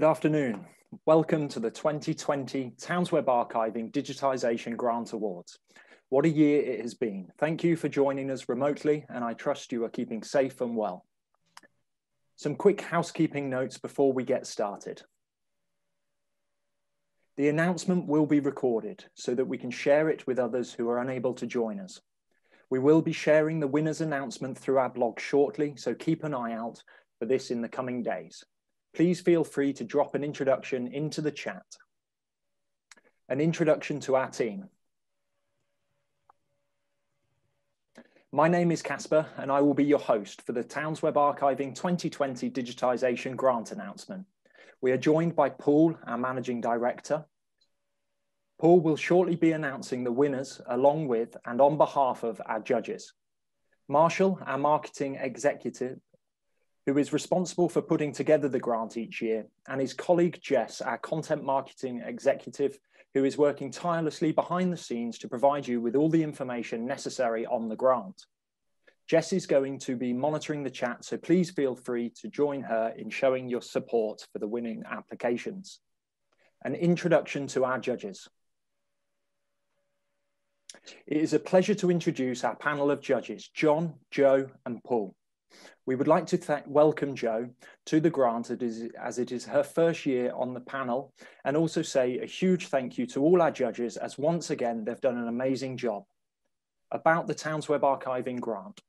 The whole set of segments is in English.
Good afternoon. Welcome to the 2020 TownsWeb Archiving Digitisation Grant Awards. What a year it has been. Thank you for joining us remotely and I trust you are keeping safe and well. Some quick housekeeping notes before we get started. The announcement will be recorded so that we can share it with others who are unable to join us. We will be sharing the winner's announcement through our blog shortly, so keep an eye out for this in the coming days please feel free to drop an introduction into the chat. An introduction to our team. My name is Casper and I will be your host for the TownsWeb Archiving 2020 Digitisation Grant announcement. We are joined by Paul, our Managing Director. Paul will shortly be announcing the winners along with and on behalf of our judges. Marshall, our Marketing Executive, who is responsible for putting together the grant each year, and his colleague Jess, our content marketing executive, who is working tirelessly behind the scenes to provide you with all the information necessary on the grant. Jess is going to be monitoring the chat, so please feel free to join her in showing your support for the winning applications. An introduction to our judges. It is a pleasure to introduce our panel of judges, John, Joe and Paul. We would like to welcome Jo to the grant as it is her first year on the panel and also say a huge thank you to all our judges as once again they've done an amazing job. About the TownsWeb Archiving grant.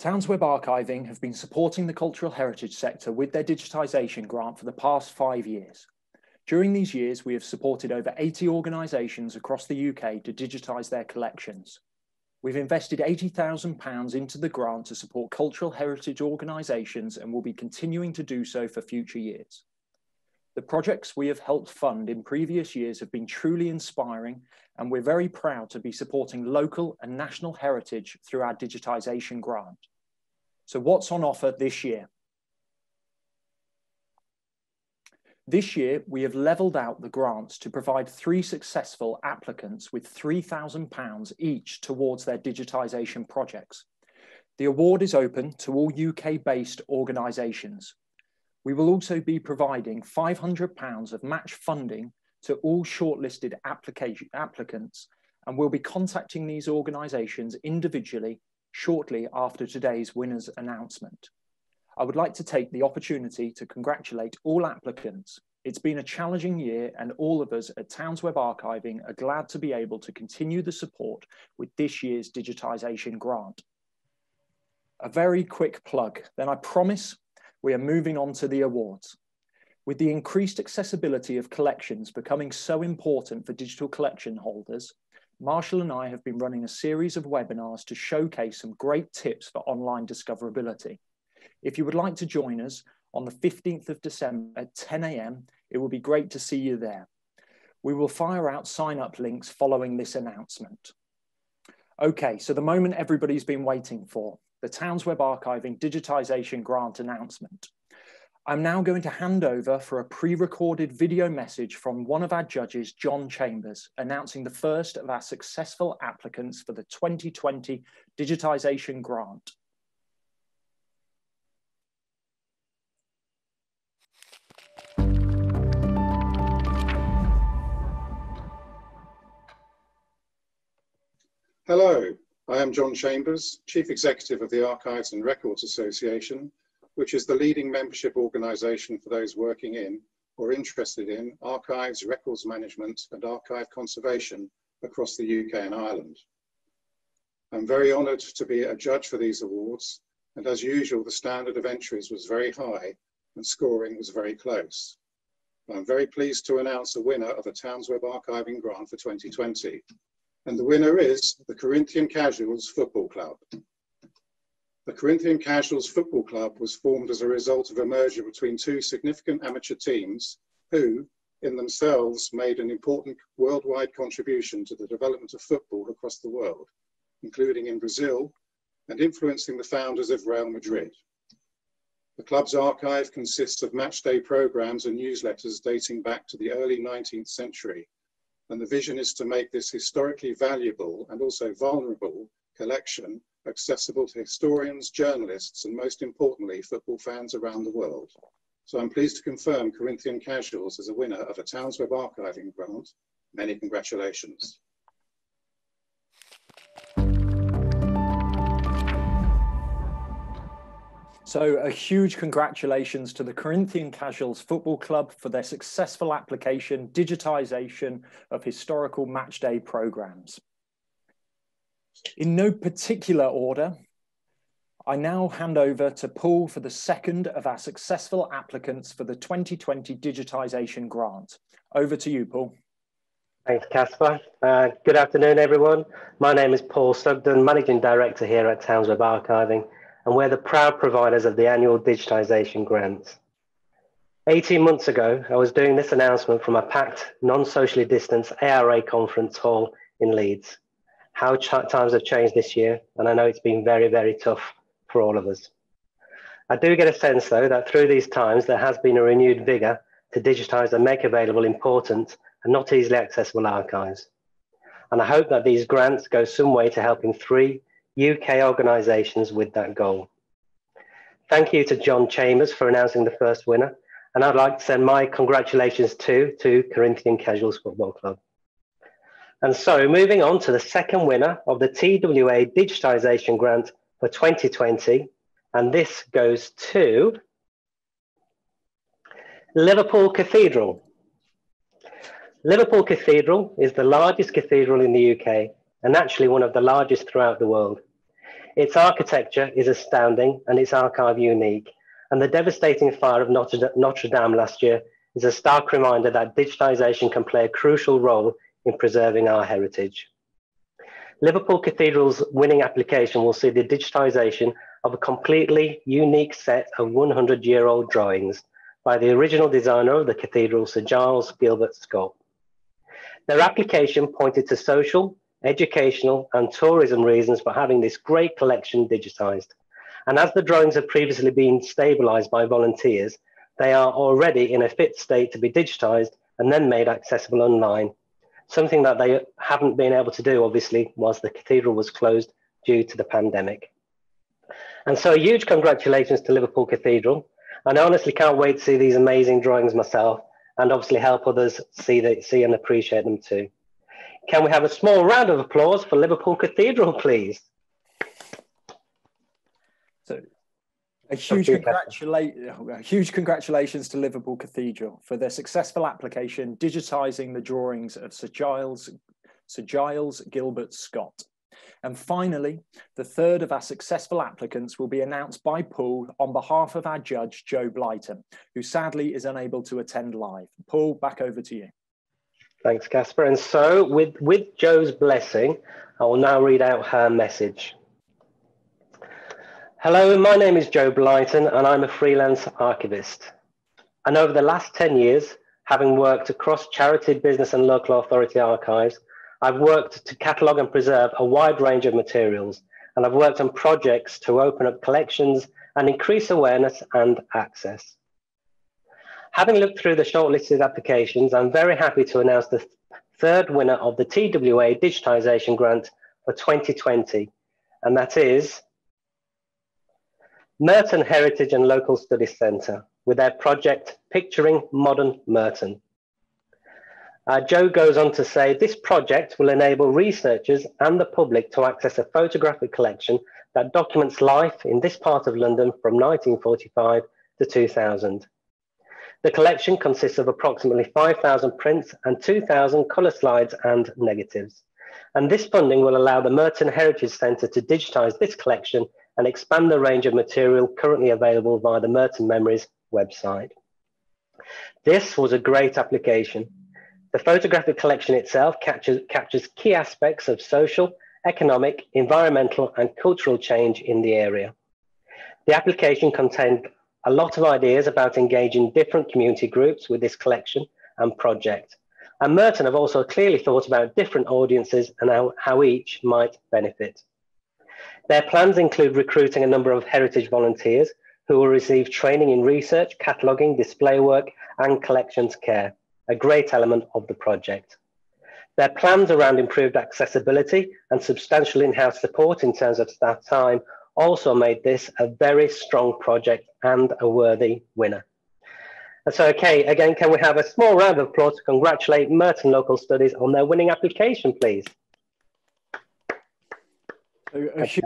TownsWeb Archiving have been supporting the cultural heritage sector with their digitisation grant for the past five years. During these years, we have supported over 80 organisations across the UK to digitise their collections. We've invested £80,000 into the grant to support cultural heritage organisations and will be continuing to do so for future years. The projects we have helped fund in previous years have been truly inspiring and we're very proud to be supporting local and national heritage through our digitisation grant. So what's on offer this year? This year, we have levelled out the grants to provide three successful applicants with £3,000 each towards their digitisation projects. The award is open to all UK-based organisations. We will also be providing £500 of match funding to all shortlisted applicants and we'll be contacting these organisations individually shortly after today's winners announcement. I would like to take the opportunity to congratulate all applicants. It's been a challenging year and all of us at TownsWeb Archiving are glad to be able to continue the support with this year's digitisation grant. A very quick plug, then I promise we are moving on to the awards. With the increased accessibility of collections becoming so important for digital collection holders, Marshall and I have been running a series of webinars to showcase some great tips for online discoverability. If you would like to join us on the 15th of December at 10 a.m., it will be great to see you there. We will fire out sign up links following this announcement. Okay, so the moment everybody's been waiting for, the TownsWeb Archiving Digitisation Grant announcement. I'm now going to hand over for a pre-recorded video message from one of our judges, John Chambers, announcing the first of our successful applicants for the 2020 Digitisation Grant. Hello, I am John Chambers, Chief Executive of the Archives and Records Association, which is the leading membership organisation for those working in or interested in archives, records management and archive conservation across the UK and Ireland. I'm very honoured to be a judge for these awards and as usual the standard of entries was very high and scoring was very close. I'm very pleased to announce a winner of a TownsWeb Archiving grant for 2020 and the winner is the Corinthian Casuals Football Club. The Corinthian Casuals Football Club was formed as a result of a merger between two significant amateur teams who, in themselves, made an important worldwide contribution to the development of football across the world, including in Brazil and influencing the founders of Real Madrid. The club's archive consists of matchday programs and newsletters dating back to the early 19th century and the vision is to make this historically valuable and also vulnerable collection accessible to historians, journalists, and most importantly, football fans around the world. So I'm pleased to confirm Corinthian Casuals is a winner of a TownsWeb Archiving grant. Many congratulations. So a huge congratulations to the Corinthian Casuals Football Club for their successful application, digitisation of historical matchday programmes. In no particular order, I now hand over to Paul for the second of our successful applicants for the 2020 digitisation grant. Over to you, Paul. Thanks, Casper. Uh, good afternoon, everyone. My name is Paul Sugden, Managing Director here at TownsWeb Archiving and we're the proud providers of the annual digitisation grants. 18 months ago, I was doing this announcement from a packed, non-socially distanced ARA conference hall in Leeds. How times have changed this year, and I know it's been very, very tough for all of us. I do get a sense, though, that through these times, there has been a renewed vigour to digitise and make available important and not easily accessible archives. And I hope that these grants go some way to helping three UK organisations with that goal. Thank you to John Chambers for announcing the first winner, and I'd like to send my congratulations too to Corinthian Casuals Football Club. And so moving on to the second winner of the TWA Digitisation Grant for 2020, and this goes to Liverpool Cathedral. Liverpool Cathedral is the largest cathedral in the UK and actually one of the largest throughout the world. Its architecture is astounding and its archive unique. And the devastating fire of Notre Dame last year is a stark reminder that digitization can play a crucial role in preserving our heritage. Liverpool Cathedral's winning application will see the digitization of a completely unique set of 100 year old drawings by the original designer of the cathedral, Sir Giles Gilbert Scott. Their application pointed to social, educational, and tourism reasons for having this great collection digitized. And as the drawings have previously been stabilized by volunteers, they are already in a fit state to be digitized and then made accessible online, something that they haven't been able to do, obviously, whilst the cathedral was closed due to the pandemic. And so a huge congratulations to Liverpool Cathedral. And I honestly can't wait to see these amazing drawings myself and obviously help others see, the, see and appreciate them too. Can we have a small round of applause for Liverpool Cathedral, please? So, a huge, congratula- oh, a huge congratulations to Liverpool Cathedral for their successful application digitising the drawings of Sir Giles, Sir Giles Gilbert Scott. And finally, the third of our successful applicants will be announced by Paul on behalf of our judge, Joe Blyton, who sadly is unable to attend live. Paul, back over to you. Thanks, Casper. And so, with, with Joe's blessing, I will now read out her message. Hello, my name is Joe Blyton, and I'm a freelance archivist. And over the last 10 years, having worked across charity, business, and local authority archives, I've worked to catalogue and preserve a wide range of materials, and I've worked on projects to open up collections and increase awareness and access. Having looked through the shortlisted applications, I'm very happy to announce the third winner of the TWA Digitisation Grant for 2020, and that is Merton Heritage and Local Studies Centre with their project Picturing Modern Merton. Uh, Joe goes on to say this project will enable researchers and the public to access a photographic collection that documents life in this part of London from 1945 to 2000. The collection consists of approximately 5,000 prints and 2,000 colour slides and negatives. And this funding will allow the Merton Heritage Centre to digitise this collection and expand the range of material currently available via the Merton Memories website. This was a great application. The photographic collection itself captures, captures key aspects of social, economic, environmental, and cultural change in the area. The application contained a lot of ideas about engaging different community groups with this collection and project. And Merton have also clearly thought about different audiences and how, how each might benefit. Their plans include recruiting a number of heritage volunteers who will receive training in research, cataloguing, display work, and collections care, a great element of the project. Their plans around improved accessibility and substantial in-house support in terms of staff time also made this a very strong project and a worthy winner. And so, okay, again, can we have a small round of applause to congratulate Merton Local Studies on their winning application, please? A, a huge,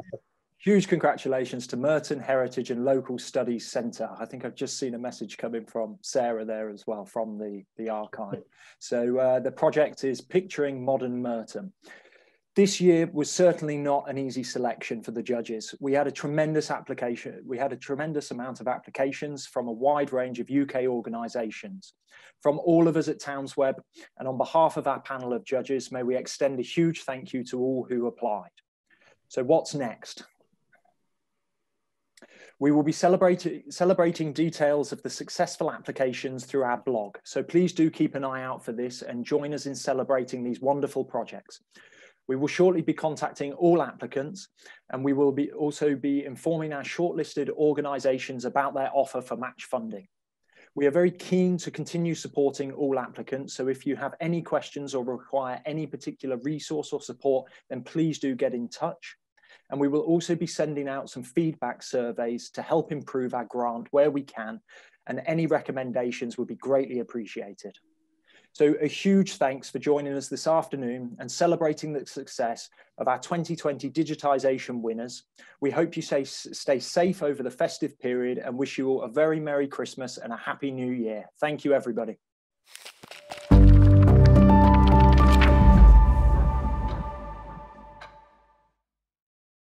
huge, congratulations to Merton Heritage and Local Studies Centre. I think I've just seen a message coming from Sarah there as well from the, the archive. So uh, the project is Picturing Modern Merton. This year was certainly not an easy selection for the judges. We had a tremendous application. We had a tremendous amount of applications from a wide range of UK organisations. From all of us at TownsWeb, and on behalf of our panel of judges, may we extend a huge thank you to all who applied. So what's next? We will be celebrating, celebrating details of the successful applications through our blog. So please do keep an eye out for this and join us in celebrating these wonderful projects. We will shortly be contacting all applicants and we will be also be informing our shortlisted organisations about their offer for match funding. We are very keen to continue supporting all applicants. So if you have any questions or require any particular resource or support, then please do get in touch. And we will also be sending out some feedback surveys to help improve our grant where we can. And any recommendations would be greatly appreciated. So a huge thanks for joining us this afternoon and celebrating the success of our 2020 digitisation winners. We hope you stay, stay safe over the festive period and wish you all a very Merry Christmas and a Happy New Year. Thank you, everybody.